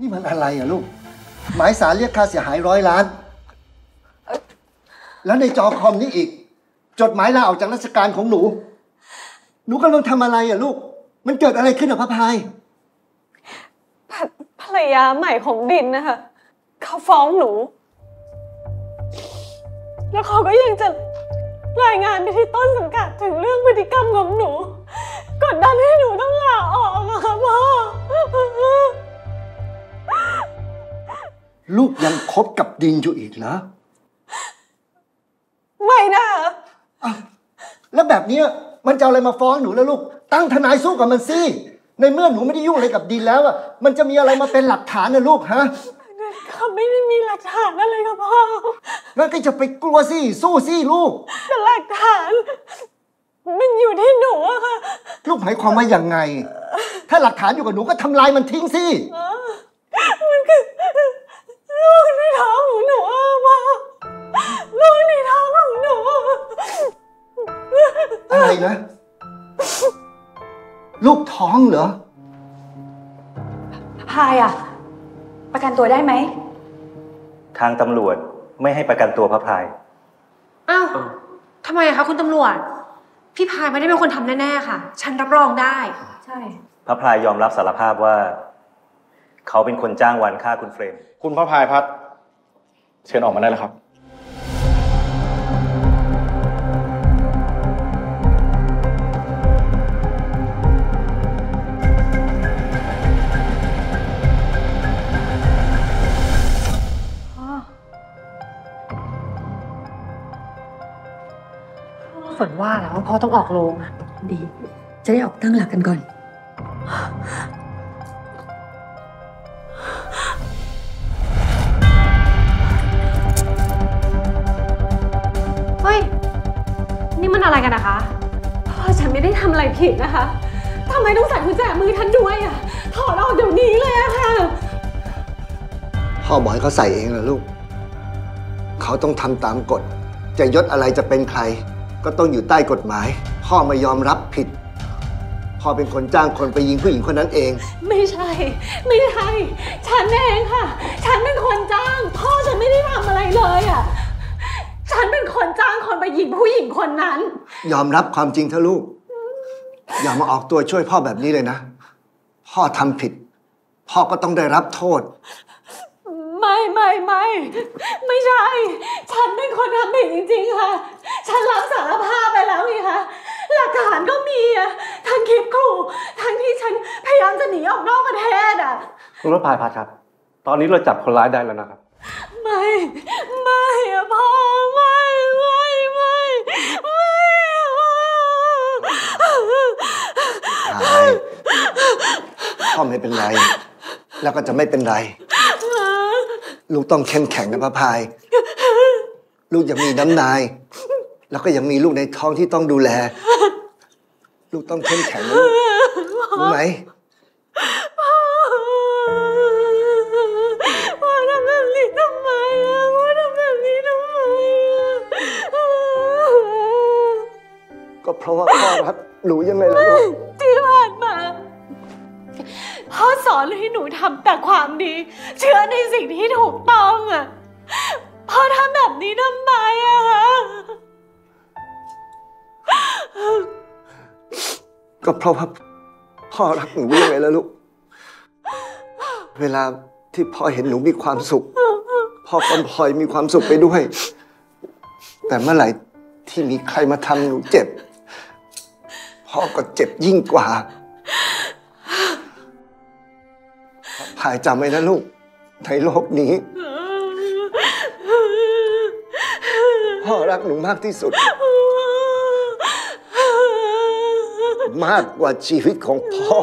นี่มันอะไรอะลูก หมายสารเรียกค่าเสียหายร้อยล้าน แล้วในจอคอมนี้อีก จดหมายลาออกจากราชการของหนู หนูกำลังทำอะไรอะลูก มันเกิดอะไรขึ้นอะพระพายภรภรรยาใหม่ของดินนะคะเขาฟ้องหนู แล้วเขาก็ยังจะรายงานไปที่ต้นสังกัดถึงเรื่องพฤติกรรมของหนู กดดันใลูกยังคบกับดินอยู่อีกเหรอ ไม่นะอ้าวแล้วแบบเนี้ยมันจะเอาอะไรมาฟ้องหนูแล้วลูก ตั้งทนายสู้กับมันสิ ในเมื่อหนูไม่ได้ยุ่งอะไรกับดินแล้วอะมันจะมีอะไรมาเป็นหลักฐานนะลูกฮะ เขาไม่ได้มีหลักฐานอะไรค่ะพ่อ งั้นก็จะไปกลัวสิสู้สิลูก แต่หลักฐาน มันอยู่ที่หนูอะค่ะ ลูกหมายความว่ายังไง ถ้าหลักฐานอยู่กับหนูก็ทำลายมันทิ้งสิมัน อะไรนะลูกท้องเหรอ พายอะประกันตัวได้ไหม ทางตำรวจไม่ให้ประกันตัวพระพาย อ้าวทำไมอะคะคุณตำรวจ พี่พายไม่ได้เป็นคนทำแน่ๆค่ะ ฉันรับรองได้ ใช่ พระพายยอมรับสารภาพว่า เขาเป็นคนจ้างวันฆ่าคุณเฟรม คุณพระพายพัฒน์เชิญออกมาได้แล้วครับ ฝนว่าแล้วว่าพ่อต้องออกโรงอะดี จะได้ออกตั้งหลักกันก่อน เฮ้ย นี่มันอะไรกันนะคะ พ่อฉันไม่ได้ทำอะไรผิดนะคะ ทำไมต้องใส่กุญแจมือฉันด้วยอะถอดออกเดี๋ยวนี้เลยอะค่ะ พ่อบอกให้เขาใส่เองเหรอลูก เขาต้องทำตามกฎ จะยศอะไรจะเป็นใคร ก็ต้องอยู่ใต้กฎหมาย พ่อไม่ยอมรับผิด พ่อเป็นคนจ้างคนไปยิงผู้หญิงคนนั้นเอง ไม่ใช่ ไม่ใช่ ฉันเองค่ะ ฉันเป็นคนจ้าง พ่อฉันไม่ได้ทำอะไรเลยอะฉันเป็นคนจ้างคนไปยิงผู้หญิงคนนั้น ยอมรับความจริงเถอะลูก อย่ามาออกตัวช่วยพ่อแบบนี้เลยนะ พ่อทำผิด พ่อก็ต้องได้รับโทษ ไม่ไม่ไม่ไม่ใช่ ฉันเป็นคนทำผิดจริงๆค่ะ ฉันรับสารภาพไปแล้วนี่คะหลักฐานก็มีอะทั้งคลิปขู่ทั้งที่ฉันพยายามจะหนีออกนอกประเทศอะคุณพระพายพัฒน์ครับ ตอนนี้เราจับคนร้ายได้แล้วนะครับ ไม่ ไม่อะพ่อไม่ไม่ไม่ไม่อะพ่อใช่พ่อไม่เป็นไร แล้วก็จะไม่เป็นไร ลูกต้องเข้มแข็งนะพระพาย ลูกยังมีน้ำนาย แล้วก็ยังมีลูกในท้องที่ต้องดูแล ลูกต้องเข้มแข็งนะลูกรู้ไหมพ่อทำแบบนี้ทำไมอะพ่อทำแบบนี้ทำไมอะก็เพราะว่าพ่อรักหนูยังไงล่ะลูกที่ผ่านมา พ่อสอนให้หนูทำแต่ความดี เชื่อในสิ่งที่ถูกต้องอะพ่อทำแบบนี้ทำไมอะคะ ก็เพราะว่าพ่อรักหนูยังไงล่ะลูก เวลาที่พ่อเห็นหนูมีความสุข พ่อก็พลอยมีความสุขไปด้วย แต่เมื่อไหร่ที่มีใครมาทำหนูเจ็บ พ่อก็เจ็บยิ่งกว่าพายจำไว้นะลูก ในโลกนี้ พ่อรักหนูมากที่สุด มากกว่าชีวิตของพ่อ